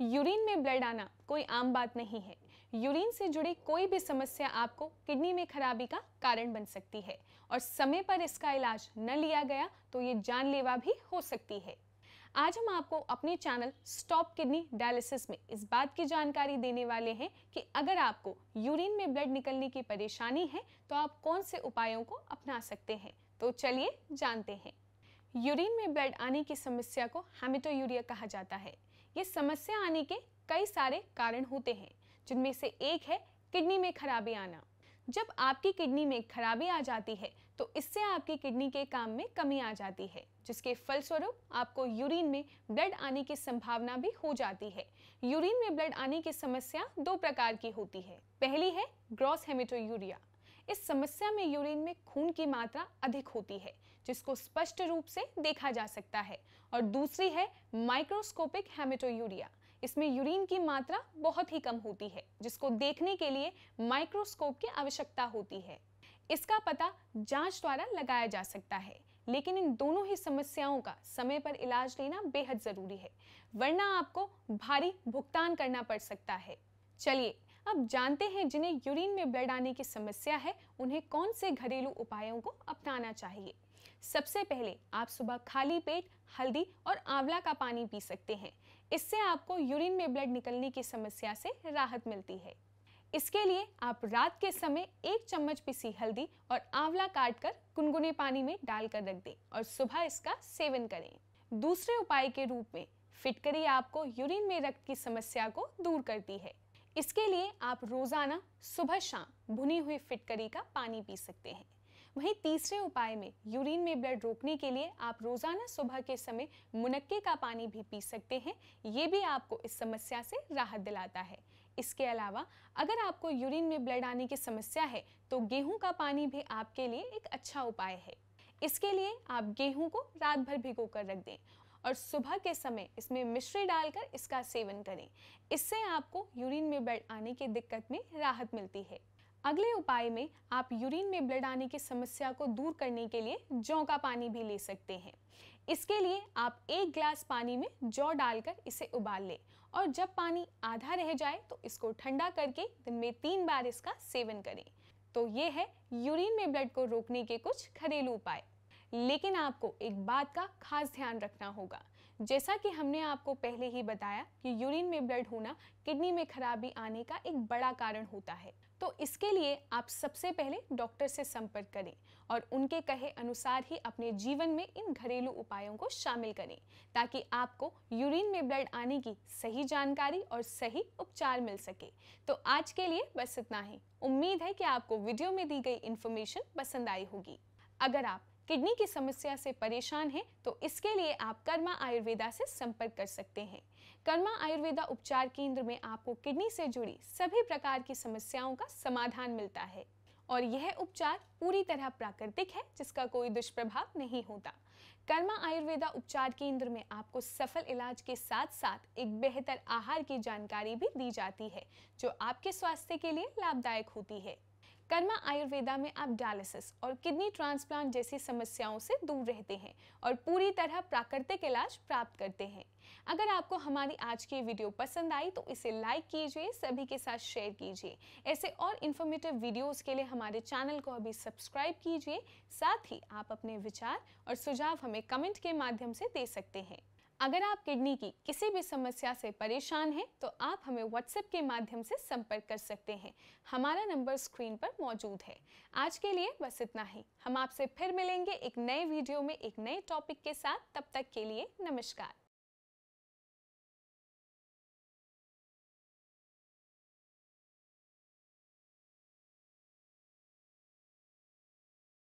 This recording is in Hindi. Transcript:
यूरिन में ब्लड आना कोई आम बात नहीं है। यूरिन से जुड़ी कोई भी समस्या आपको किडनी में खराबी का कारण बन सकती है और समय पर इसका इलाज न लिया गया तो ये जानलेवा भी हो सकती है। आज हम आपको अपने चैनल स्टॉप किडनी डायलिसिस में इस बात की जानकारी देने वाले हैं कि अगर आपको यूरिन में ब्लड निकलने की परेशानी है तो आप कौन से उपायों को अपना सकते हैं? तो चलिए जानते हैं। यूरिन में ब्लड आने की समस्या को हेमेटोयूरिया कहा जाता है। ये समस्या आने के कई सारे कारण होते हैं, जिनमें से एक है किडनी में खराबी आना। जब आपकी किडनी में खराबी आ जाती है तो इससे आपकी किडनी के काम में कमी आ जाती है, जिसके फलस्वरूप आपको यूरिन में ब्लड आने की संभावना भी हो जाती है। यूरिन में ब्लड आने की समस्या दो प्रकार की होती है। पहली है ग्रॉस हेमेटोयूरिया। इस समस्या में यूरिन में खून की मात्रा अधिक होती है, जिसको स्पष्ट रूप से देखा जा सकता है। और दूसरी है माइक्रोस्कोपिक हेमेटोयूरिया इसमें यूरिन की मात्रा बहुत ही कम होती है, जिसको देखने के लिए माइक्रोस्कोप की आवश्यकता होती है। इसका पता जाँच द्वारा लगाया जा सकता है, लेकिन इन दोनों ही समस्याओं का समय पर इलाज लेना बेहद ज़रूरी है, वरना आपको भारी भुगतान करना पड़ सकता है। चलिए अब जानते हैं जिन्हें यूरिन में ब्लड आने की समस्या है, उन्हें कौन से घरेलू उपायों को अपनाना चाहिए? सबसे पहले आप सुबह खाली पेट, हल्दी और आंवला का पानी पी सकते हैं। इससे आपको यूरिन में ब्लड निकलने की समस्या से राहत मिलती है। इसके लिए आप रात के समय एक चम्मच पिसी हल्दी और आंवला काटकर गुनगुने पानी में डालकर रख दें और सुबह इसका सेवन करें। दूसरे उपाय के रूप में, फिटकरी आपको यूरिन में रक्त की समस्या को दूर करती है। इसके लिए आप रोज़ाना सुबह शाम भुनी हुई फिटकरी का पानी पी सकते हैं। वहीं तीसरे उपाय में यूरिन में ब्लड रोकने के लिए आप रोज़ाना सुबह के समय मुनक्के का पानी भी पी सकते हैं। ये भी आपको इस समस्या से राहत दिलाता है। इसके अलावा अगर आपको यूरिन में ब्लड आने की समस्या है तो गेहूँ का पानी भी आपके लिए एक अच्छा उपाय है। इसके लिए आप गेहूँ को रात भर भिगो कर रख दें और सुबह के समय इसमें मिश्री डालकर इसका सेवन करें। इससे आपको यूरिन में ब्लड आने की दिक्कत में राहत मिलती है। अगले उपाय में आप यूरिन में ब्लड आने की समस्या को दूर करने के लिए जौ का पानी भी ले सकते हैं। इसके लिए आप एक ग्लास पानी में जौ डालकर इसे उबाल लें और जब पानी आधा रह जाए तो इसको ठंडा करके दिन में तीन बार इसका सेवन करें। तो ये है यूरिन में ब्लड को रोकने के कुछ घरेलू उपाय। लेकिन आपको एक बात का खास ध्यान रखना होगा। जैसा कि हमने आपको पहले ही बताया कि यूरिन में ब्लड होना किडनी में खराबी आने का एक बड़ा कारण होता है। तो इसके लिए आप सबसे पहले डॉक्टर से संपर्क करें और उनके कहे अनुसार ही अपने जीवन में इन घरेलू उपायों को शामिल करें, ताकि आपको यूरिन में ब्लड आने की सही जानकारी और सही उपचार मिल सके। तो आज के लिए बस इतना ही। उम्मीद है कि आपको वीडियो में दी गई इन्फॉर्मेशन पसंद आई होगी। अगर आप किडनी की समस्या से परेशान हैं तो इसके लिए आप कर्मा आयुर्वेदा से संपर्क कर सकते हैं। कर्मा आयुर्वेदा उपचार केंद्र में आपको किडनी से जुड़ी सभी प्रकार की समस्याओं का समाधान मिलता है। और यह उपचार पूरी तरह प्राकृतिक है, जिसका कोई दुष्प्रभाव नहीं होता। कर्मा आयुर्वेदा उपचार केंद्र में आपको सफल इलाज के साथ साथ एक बेहतर आहार की जानकारी भी दी जाती है, जो आपके स्वास्थ्य के लिए लाभदायक होती है। कर्मा आयुर्वेदा में आप डायलिसिस और किडनी ट्रांसप्लांट जैसी समस्याओं से दूर रहते हैं और पूरी तरह प्राकृतिक इलाज प्राप्त करते हैं। अगर आपको हमारी आज की वीडियो पसंद आई तो इसे लाइक कीजिए, सभी के साथ शेयर कीजिए। ऐसे और इन्फॉर्मेटिव वीडियोस के लिए हमारे चैनल को अभी सब्सक्राइब कीजिए। साथ ही आप अपने विचार और सुझाव हमें कमेंट के माध्यम से दे सकते हैं। अगर आप किडनी की किसी भी समस्या से परेशान हैं तो आप हमें व्हाट्सएप के माध्यम से संपर्क कर सकते हैं। हमारा नंबर स्क्रीन पर मौजूद है। आज के लिए बस इतना ही। हम आपसे फिर मिलेंगे एक नए वीडियो में एक नए टॉपिक के साथ। तब तक के लिए नमस्कार।